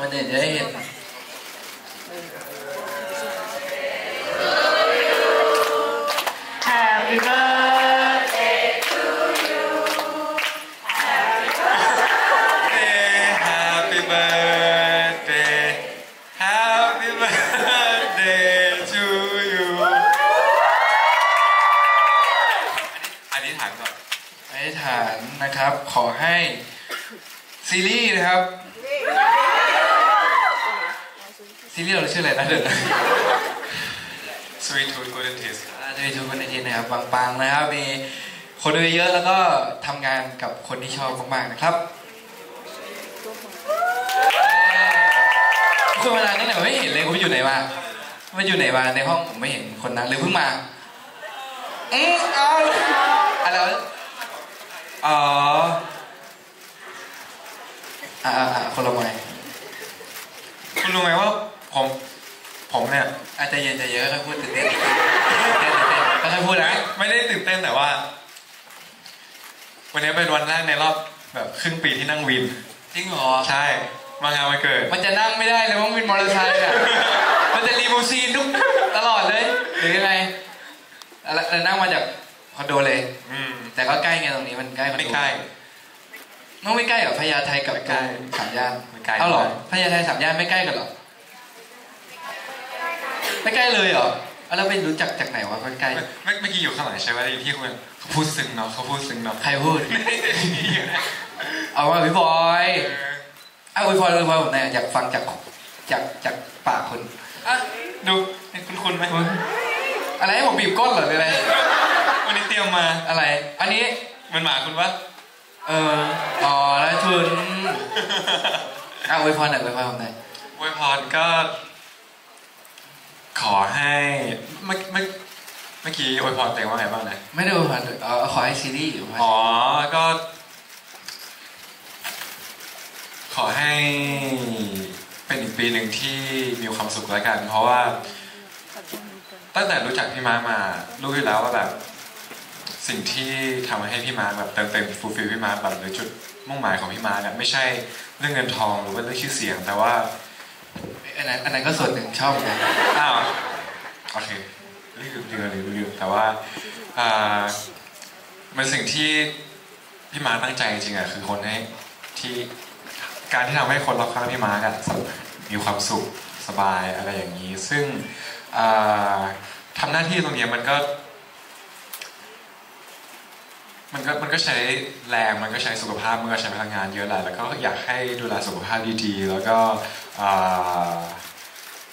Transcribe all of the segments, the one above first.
คนอื่นจะได้เห็น Happy birthday Happy birthday Happy birthday to you อันนี้ถามก่อน อธิษฐานนะครับ ขอให้ซีรีส์นะครับ ซีรีส์เราชื่ออะไรนะเดี๋ยวนะ Sweet Tooth Golden Taste จะมีทุกคนในทีนะครับปังๆนะครับมีคนดูเยอะๆแล้วก็ทำงานกับคนที่ชอบมากๆนะครับคุณมานานตั้งแต่ไม่เห็นเลยคุณไปอยู่ไหนมาไปอยู่ไหนมาในห้องผมไม่เห็นคนนั้นเลยเพิ่งมาเอ๊ะเอาอะไรวะอ๋ออ่าอ่าคนละไมคุณรู้ไหมว่า ผมผมเนี่ยอาจจะเย็นใจะเยอะค่อยพูดตื่นเต้นตื่นเต้นตื่นเต้นค่อยพูดนะไม่ได้ตื่นเต้นแต่ว่า วันนี้เป็นวันแรกในรอบแบบครึ่งปีที่นั่งวินจริงเหรอใช่ มางานวันเกิด มันจะนั่งไม่ได้เลยเพราะมันเป็นมอเตอร์ไซค์อะมันจะรีมูซีนทุกตลอดเลย หรือยังไงแล้วแล้วนั่งมาจากคอนโดเลย อืมแต่ก็ใกล้ไงตรงนี้มันใกล้คอนโดไม่ใกล้มันไม่ใกล้เหรอพญาไทกับไม่ใกล้สามย่านไม่ใกล้เอาเหรอพญาไทสามย่านไม่ใกล้กันเหรอไม่ ใกล้เลยเหรอเอาแล้วไปรู้จักจากไหนวะใกล้เมื่อเมื่อเมื่อกี้อยู่ข้างหลังใช่ไหมได้ยินที่คุณเขาพูดซึ้งเนาะเขาพูดซึ้งเนาะใครพูด เอาว่าพี่บอยเอาพี่บอยพี่บอยผมเนี่ยอยากฟังจากจากจากปากคุณอะดูคุณคุณไหมอะไรให้ผมบีบก้นเหรอหรืออะไร วันนี้เตรียมมา อะไร อันนี้ มันหมาคุณวะเอออ๋อแล้วทุนอะอวยพรหน่อยอวยพรผมหน่อยอวยพรก็ ขอให้เมื่อเมื่อเมื่อกี้อวยพรตัวเองว่าไงบ้างนะไม่ได้อวยพรเลยอ๋อขอให้ซีรีส์อวยพรอ๋อก็ ขอให้เป็นอีกปีหนึ่งที่มีความสุขแล้วกัน เพราะว่า ตั้งแต่รู้จักพี่มาร์คมา รู้อยู่แล้วว่าแบบ สิ่งที่ทำให้พี่มาร์คแบบเติมเต็ม fulfill พี่มาร์คแบบหรือจุดมุ่งหมายของพี่มาร์คอะไม่ใช่เรื่องเงินทองหรือว่าเรื่องชื่อเสียง แต่ว่า อันนั้นอันนั้นก็ส่วนหนึ่งชอบเหมือนกันอ้าวโอเคลืมลืมลืมลืมแต่ว่าอ่ามันสิ่งที่พี่มาตั้งใจจริงๆอะคือคนให้ที่การที่ทำให้คนรอบข้างพี่มาร์คอะมีความสุขสบายอะไรอย่างนี้ ซึ่งอ่าทำหน้าที่ตรงนี้มันก็ มันก็มันก็ใช้แรงมันก็ใช้สุขภาพมันก็ใช้พลังงานเยอะแหละแล้วก็อยากให้ดูแลสุขภาพดีๆ แล้วก็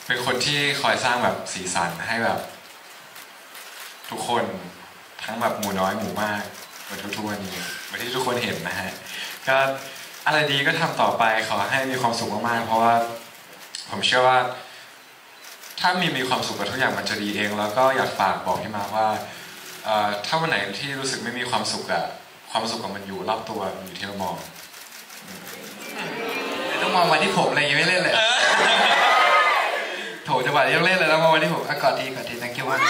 เป็นคนที่คอยสร้างแบบสีสันให้แบบ ทุกคนทั้งแบบหมู่น้อยหมู่มากเหมือนทุกๆวันนี้เหมือนที่ทุกคนเห็นนะฮะก็อะไรดีก็ทำต่อไปขอให้มีความสุขมากๆเพราะว่าผมเชื่อว่า ถ้ามีมีความสุขกับทุกอย่างมันจะดีเอง แล้วก็อยากฝากบอกพี่มาว่า ถ้าวันไหนที่รู้สึกไม่มีความสุขอะความสุขกับมันอยู่รอบตัวมันอยู่ที่เรามองต้องมองมาที่ผมอะไรอย่างงี้ไม่เล่นเลยโถจังหวะนี้ต้องเล่นเลยแล้วมองมาที่ผมอะกอดทีกอดที thank you มาก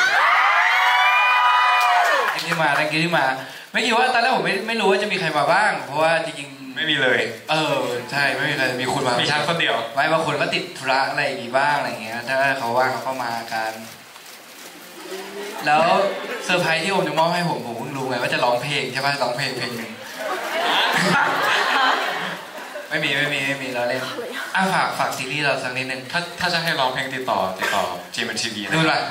thank you มา thank you ที่มาไม่คิดว่าตอนแรกผมไม่ไม่รู้ว่าจะมีใครมาบ้าง เพราะว่าจริงไม่มีเลยๆเออใช่ไม่มีใครมีคุณมามีทั้งคนเดียวไม่บางคนก็ติดธุระอะไรอย่างงี้บ้างอะไรอย่างเงี้ยถ้าเขาว่างเขาก็มากัน แล้วเซอร์ไพรส์ที่ผมจะมอบให้ผมผมเพิ่งรู้ไงว่าจะร้องเพลงใช่ป่ะร้องเพลงเพลงหนึ่งไม่มีไม่มีไม่มีเราเล่นอะฝากฝากซีรีส์เราสักนิดนึงถ้าถ้าจะให้ร้องเพลงติดต่อติดต่อ GMTV นะดูหน่อย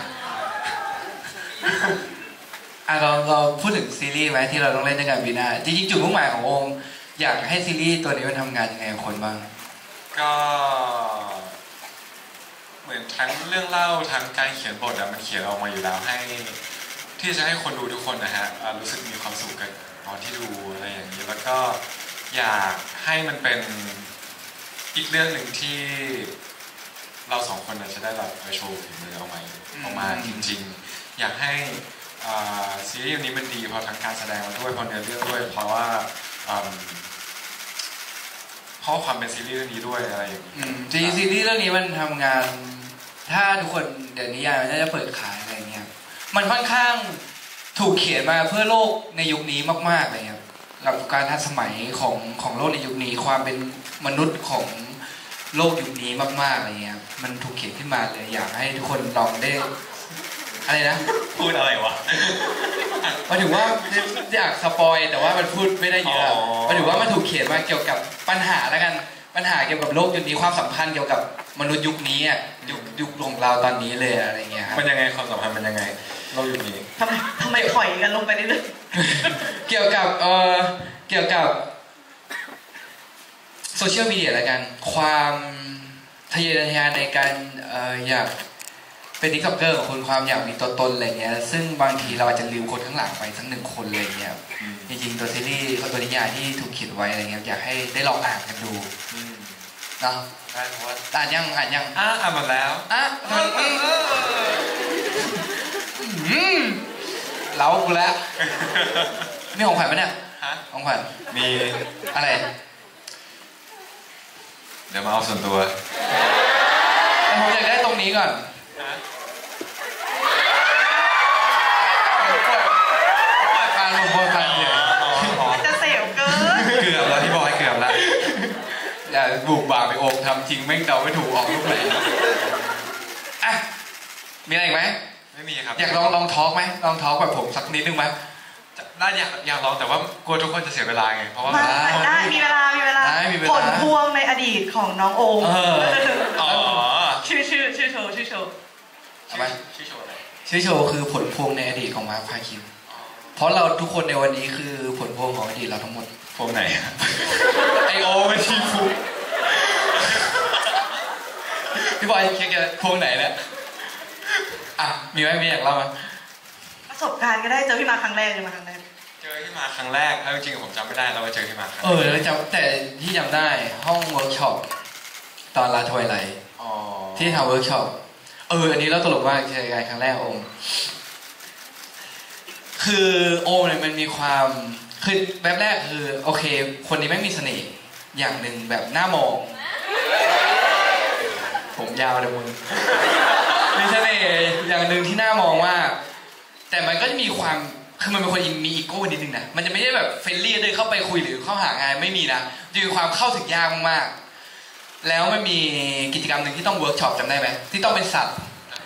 อะเราเราพูดถึงซีรีส์ไหมที่เราต้องเล่นด้วยกันปีหน้าจริงๆจุดมุ่งหมายขององค์อยากให้ซีรีส์ตัวนี้มันทำงานยังไงกับคนบ้างก็ เหมือนทั้งเรื่องเล่าทั้งการเขียนบทอะมันเขียนออกมาอยู่แล้วให้ ที่จะให้คนดูทุกคนนะฮะรู้สึกมีความสุขกับตอนที่ดูอะไรอย่างนี้แล้วก็อยากให้มันเป็นอีกเรื่องหนึ่งที่เราสองคนนะจะได้แบบไปโชว์ฝีมือออกมาอืมออกมาจริงๆ อยากให้ซีรีส์นี้มันดีพราะทั้งการแสดงมาด้วยพราะเนื้อเรื่องด้วย เพราะว่าเพราะความเป็นซีรีส์เรื่องนี้ด้วยอะไรอย่างนี้จริงๆซีรีส์เรื่องนี้มันทำงาน ถ้าทุกคนเดี๋ยวนี้ยายมันน่าจะเปิดขายอะไรเงี้ย มันค่อนข้างถูกเขียนมาเพื่อโลกในยุคนี้มากๆเลยครับกับการทันสมัยของของโลกในยุคนี้ ความเป็นมนุษย์ของโลกยุคนี้มากๆอะไรเงี้ย มันถูกเขียนขึ้นมาเลยอยากให้ทุกคนลองได้อะไรนะพูดอะไรวะหมายถึงว่าอยากสปอยแต่ว่ามันพูดไม่ได้เยอะอ๋อหมายถึงว่ามันถูกเขียนมาเกี่ยวกับปัญหาแล้วกัน ปัญหาเกี่ยวกับโลกยุคนี้ความสัมพันธ์เกี่ยวกับมนุษย์ยุคนี้อะยุคยุคของเราตอนนี้เลยอะไรเงี้ยครับมันยังไงความสัมพันธ์มันยังไงโลกยุคนี้ทำไมทำไมถอยกันลงไปเรื่อยเกี่ยวกับเออเกี่ยวกับโซเชียลมีเดียแล้วกัน ความทะเยอทะยานในการเอออยากเป็น TikToker ของคนความอยากมีตัวตนอะไรเงี้ย ซึ่งบางทีเราอาจจะลืมคนข้างหลังไปสักหนึ่งคนอะไรเงี้ยจริงๆตัวซีรีส์ตัวนิยายที่ถูกเขียนไว้อะไรเงี้ยอยากให้ได้ลองอ่านกันดูอืม เนาะได้เพราะว่าอ่านยังอ่านยังอะอ่านหมดแล้วอะมันอืมเล้ากูแล้วนี่ของขวัญปะเนี่ยฮะของขวัญมีอะไร เดี๋ยวมาเอาส่วนตัวแต่ผมอยากได้ตรงนี้ก่อนฮะปล่อยฟันผมปล่อยฟันเดี๋ยวๆจะเสียวเกินเกือบแล้วพี่บอยเกือบแล้ วอย่าบุกบ่าไปโอมทำจริงแม่งเดาไม่ถูกออกลูกไหนอะมีอะไรอีกไหมไม่มีครับ อยากลองลองทอล์กไหมลองทอล์กแบบผมสักนิดนึงไหมได้อยากอยากลองแต่ว่ากลัวทุกคนจะเสียเวลาไงเพราะว่ามาได้ได้มีเวลา มีเวลาได้มีเวลา ผลพวงในอดีตของน้องโอมเอออ๋อชื่อชื่อชื่อโชว์ชื่อโชว์เอาไหมชื่อโชว์อะไรชื่อโชว์คือผลพวงในอดีตของมาร์คภาคินเพราะเราทุกคนในวันนี้คือผลพวงของอดีตเราทั้งหมดพวกไหนอะไอโอเป็นทีฟู พี่บอยคิดกันพวงไหนเนี่ยอะมีไหมมีอยากเล่าไหมประสบการณ์ก็ได้เจอพี่มาครั้งแรกเลยมาครั้งแรกเจอที่มาครั้งแรกเอาจริงๆผมจำไม่ได้แล้วว่าเจอที่มาครั้งเออแล้วจำแต่ที่จำได้ห้องเวิร์กช็อปตอน Last Twilight อ๋อที่ทำเวิร์กช็อปเอออันนี้เราตลกมากเจอกันครั้งแรกโอม คือโอมเนี่ยมันมีความคือแบบแรกคือ โอเค คนนี้แม่งมีเสน่ห์อย่างหนึ่งแบบน่ามองผม ยาวเลยมึงมีเสน่ห์อย่างหนึ่งที่น่ามองมากแต่มันก็จะมีความคือมันเป็นคนมีอีโก้นิดนึงนะมันจะไม่ได้แบบ friendly เดินเข้าไปคุยหรือเข้าหางานไม่มีนะจะมีความเข้าถึงยากมากๆแล้วมันมีกิจกรรมหนึ่งที่ต้องเวิร์กช็อปจำได้ไหมที่ต้องเป็นสัตว์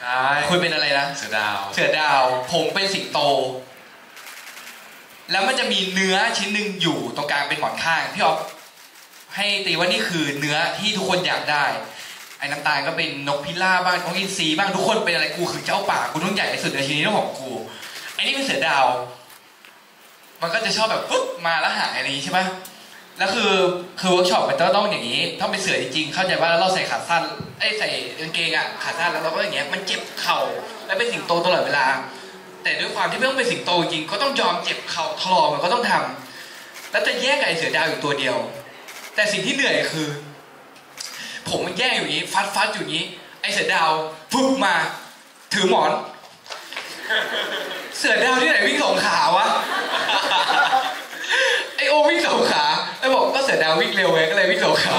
ได้คุณเป็นอะไรนะเสือดาวเสือดาว ผมเป็นสิงโต แล้วมันจะมีเนื้อชิ้นหนึ่งอยู่ตรงกลางเป็นหมอนข้างพี่ออฟให้ตีว่านี่คือเนื้อที่ทุกคนอยากได้ ไอ้น้ำตาลก็เป็นนกพิราบบ้างนกอินทรีบ้างทุกคนเป็นอะไรกูคือเจ้าป่ากูต้องใหญ่ที่สุดในชีวิตของกูไอ้นี่เป็นเสือดาว มันก็จะชอบแบบปุ๊บมาแล้วหายอะไรอย่างนี้ใช่ปะแล้วคือคือเวิร์กช็อปมันจะต้องอย่างนี้ต้องเป็นเสือจริงๆเข้าใจว่าเราใส่ขาสั้นไอ้ใส่กางเกงอะขาสั้นแล้วเราก็อย่างเงี้ยมันเจ็บเข่าแล้วเป็นสิงโตตลอดเวลา แต่ด้วยความที่ไม่ต้องเป็นสิงโตจริงก็ต้องยอมเจ็บเข่าทรมันก็ต้องทำแล้วจะแยกไอ้เสือดาวอยู่ตัวเดียว แต่สิ่งที่เหนื่อยคือ ผมมันแยกอยู่อย่างนี้ ฟัดฟัดอยู่อย่างนี้ ไอ้เสือดาวฟุบมา ถือหมอน เสือดาวที่ไหนวิ่งสองขาวะไอโอวิ่งสองขาแล้วบอกก็เสือดาววิ่งเร็วไงก็เลยวิ่งสองขา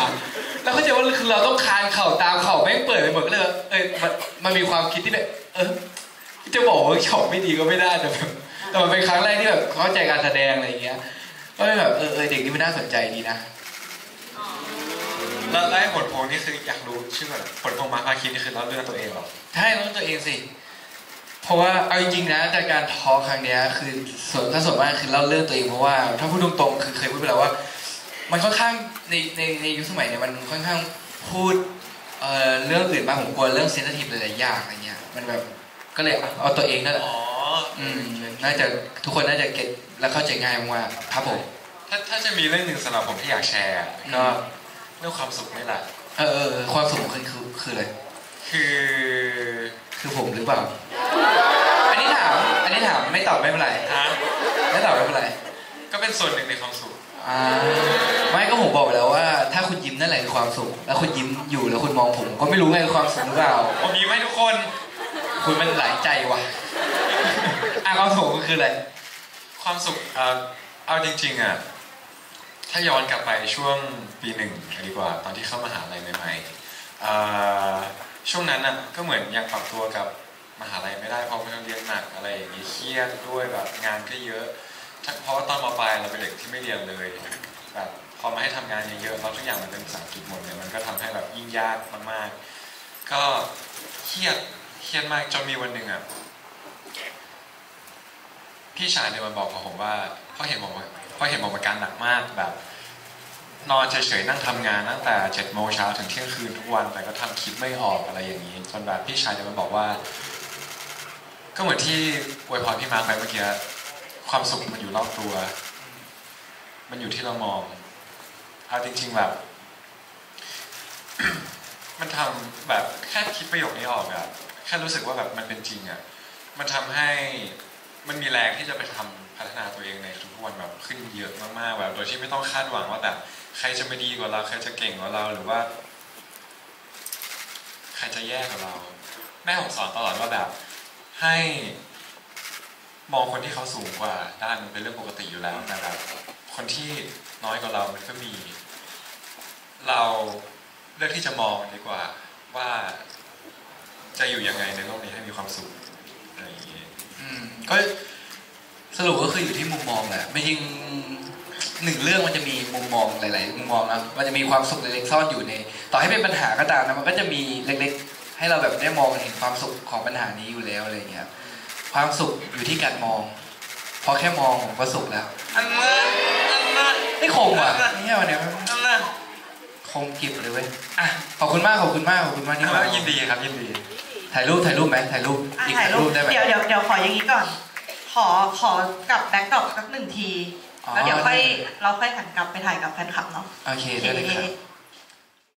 แล้วก็จะว่าคือเราต้องคานเข่าตามเข่าแม่งเปิดไปหมดก็เลยเออมันมันมีความคิดที่แบบเออจะบอกว่าช็อปไม่ดีก็ไม่ได้แต่แบบแต่มันเป็นครั้งแรกที่แบบเข้าใจการแสดงอะไรอย่างเงี้ยก็เลยแบบเออเด็กนี่มันน่าสนใจดีนะแล้วไอ้ผ นี่คืออยากรู้ชื่อแบบผลโพลมาพาคินนี่คือเราเลือกตัวเองเหรอใช่ต้องตัวเองสิ เพราะว่าเอาจริงๆนะจากการทอล์คครั้งเนี้ยคือส่วนถ้าส่วนมากคือเล่าเรื่องตัวเองเพราะว่า ถ้าพูดตรงๆคือเคยพูดไปแล้วว่า มันค่อนข้างในในในยุคสมัยเนี่ยมันค่อนข้างพูดเอ่อเรื่องอื่นมากผมกลัวเรื่องเซนซิทีฟหลายๆอย่างอะไรเงี้ยมันแบบก็เลยเอาเอาตัวเองนั่นแหละอ๋ออืมน่าจะทุกคนน่าจะเก็ตและเข้าใจง่ายมากๆครับผมถ้าถ้าจะมีเรื่องหนึ่งสำหรับผมที่อยากแชร์อะก็อืมเรื่องความสุขนี่แหละ เออเออความสุขของคุณคือคืออะไร คือคือผมหรือเปล่า อันนี้ถาม อันนี้ถามไม่ตอบไม่เป็นไรฮะไม่ตอบไม่เป็นไร ก็เป็นส่วนหนึ่งในความสุขอ่าไม่ก็ผมบอกไปแล้วว่า ถ้าคุณยิ้มนั่นแหละคือความสุข แล้วคุณยิ้มอยู่แล้วคุณมองผม ก็ไม่รู้ไงคือความสุขหรือเปล่า ผมมีไหมทุกคน คุณมันหลายใจว่ะอะความสุขก็คืออะไร ความสุขเอ่อเอาจริงๆอะ ถ้าย้อนกลับไปช่วงปีหนึ่งดีกว่า ตอนที่เข้ามหาลัยใหม่ๆช่วงนั้นอะก็เหมือนยังปรับตัวกับมหาลัยไม่ได้เพราะมันต้องเรียนหนักอะไรอย่างนี้เครียดด้วยแบบงานก็เยอะเพราะว่าตอนมปลายเราเป็นเด็กที่ไม่เรียนเลยแบบพอมาให้ทำงานเยอะๆแล้วทุกอย่างมันเป็นภาษาอังกฤษหมดเนี่ยมันก็ทำให้แบบยิ่งยากมากๆ ก็เครียดเครียดมากจนมีวันหนึ่งอะพี่ชายเนี่ยมาบอกกับผมว่าเขาเห็นผมว่า เขาเห็นผมอาการหนักมากแบบ นอนเฉยๆนั่งทำงานตั้งแต่เจ็ดโมงเช้าถึงเที่ยงคืนทุกวันแต่ก็ทำคลิปไม่ออกอะไรอย่างนี้จนแบบพี่ชายจะมาบอกว่า ก็เหมือนที่อวยพรพี่มาร์คไปเมื่อกี้ความสุขมันอยู่รอบตัว มันอยู่ที่เรามองเอาจริง ๆแบบ มันทำแบบแค่คิดประโยคนี้ออกอะแค่รู้สึกว่าแบบมันเป็นจริงอะมันทำให้ มันมีแรงที่จะไปทำพัฒนาตัวเองในทุกวันแบบขึ้นเยอะมากๆแบบโดยที่ไม่ต้องคาดหวังว่าแบบใครจะไม่ดีกว่าเราใครจะเก่งกว่าเราหรือว่า ใครจะแย่กว่าเรา แม่ผมสอนตลอดว่าแบบ ให้มองคนที่เขาสูงกว่าได้มันเป็นเรื่องปกติอยู่แล้วแต่แบบคนที่น้อยกว่าเรามันก็มี เราเลือกที่จะมองดีกว่าว่าจะอยู่ยังไงในโลกนี้ให้มีความสุข ก็สรุปก็คืออยู่ที่มุมมองแหละไม่จริงหนึ่งเรื่องมันจะมีมุมมองหลาย ๆ มุมมองนะมันจะมีความสุขเล็กๆซ่อนอยู่ใน ต่อให้เป็นปัญหาก็ตามนะมันก็จะมีเล็กๆ ให้เราแบบได้มองเห็นความสุขของปัญหานี้อยู่แล้วอะไรเงี้ยความสุขอยู่ที่การมองพอแค่มองผมก็สุขแล้วอันนั้นอันนั้นไม่คมอะเนี่ยวันเนี้อันนั้นคมกริบเลยเว้ยอะขอบคุณมากขอบคุณมากขอบคุณมากที่แล้วยินดีครับยินดี ถ่ายรูปถ่ายรูปไหมถ่ายรูปอะอีกถ่ายรูปได้ไหม เดี๋ยวเดี๋ยวเดี๋ยวขออย่างนี้ก่อน ขอขอกลับแบ็คดรอปสักหนึ่งที อ๋อ แล้วเดี๋ยวค่อยได้เราค่อยหันกลับไปถ่ายกับแฟนคลับเนาะโอเคได้เลยครับ